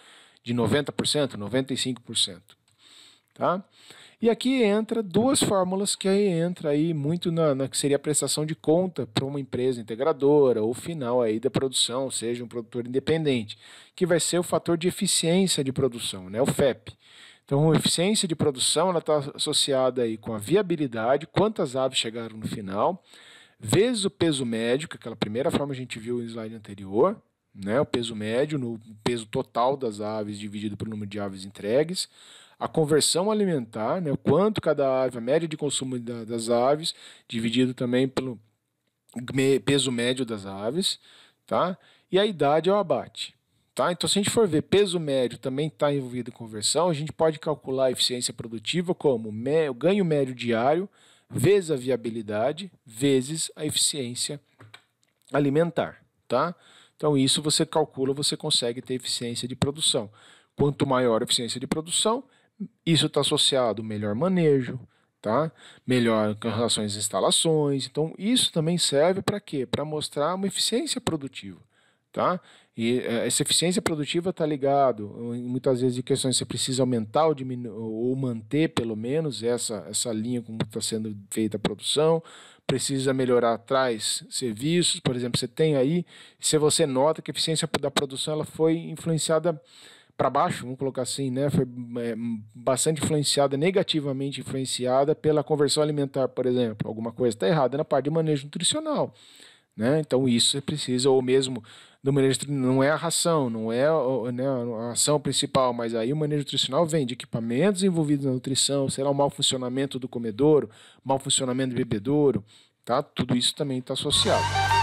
de 90%, 95%. Tá? E aqui entra duas fórmulas que aí entra aí muito na, na que seria a prestação de conta para uma empresa integradora ou final aí da produção, seja um produtor independente, que vai ser o fator de eficiência de produção, né, o FEP. Então, a eficiência de produção está associada aí com a viabilidade, quantas aves chegaram no final, vezes o peso médio, que é aquela primeira forma a gente viu no slide anterior, né, o peso médio no peso total das aves dividido pelo número de aves entregues, a conversão alimentar, né, o quanto cada ave, a média de consumo da, das aves, dividido também pelo peso médio das aves, tá? E a idade ao abate. Tá? Então, se a gente for ver peso médio também está envolvido em conversão, a gente pode calcular a eficiência produtiva como o ganho médio diário vezes a viabilidade vezes a eficiência alimentar. Tá? Então, isso você calcula, você consegue ter eficiência de produção. Quanto maior a eficiência de produção, isso está associado ao melhor manejo, tá? melhor com relação às instalações. Então, isso também serve para quê? Para mostrar uma eficiência produtiva. Tá? E é, essa eficiência produtiva está ligado, muitas vezes, em questões você precisa aumentar ou, diminuir, ou manter, pelo menos, essa, essa linha como está sendo feita a produção, precisa melhorar atrás serviços, por exemplo, você tem aí, se você nota que a eficiência da produção ela foi influenciada para baixo, vamos colocar assim, né? Foi é, bastante influenciada, negativamente influenciada pela conversão alimentar, por exemplo. Alguma coisa está errada na parte de manejo nutricional. Né? Então isso você precisa, ou mesmo do manejo não é a ração, não é né, a ação principal, mas aí o manejo nutricional vem de equipamentos envolvidos na nutrição, será o mau funcionamento do comedouro, mau funcionamento do bebedouro, tá? Tudo isso também está associado.